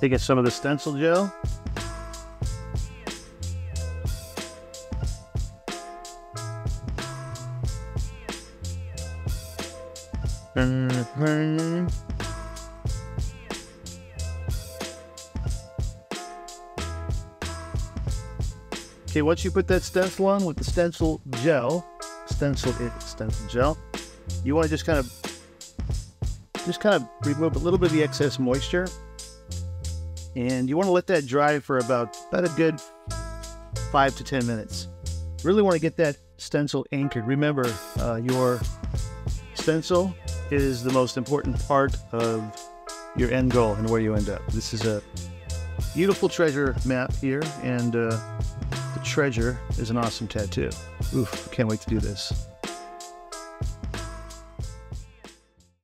Taking some of the stencil gel. Okay, once you put that stencil on with the stencil gel, stencil it, stencil gel, you want to just kind of just kind of remove a little bit of the excess moisture. And you want to let that dry for about, about a good five to 10 minutes. Really want to get that stencil anchored. Remember, uh, your stencil is the most important part of your end goal and where you end up. This is a beautiful treasure map here, and uh, the treasure is an awesome tattoo. Oof, can't wait to do this.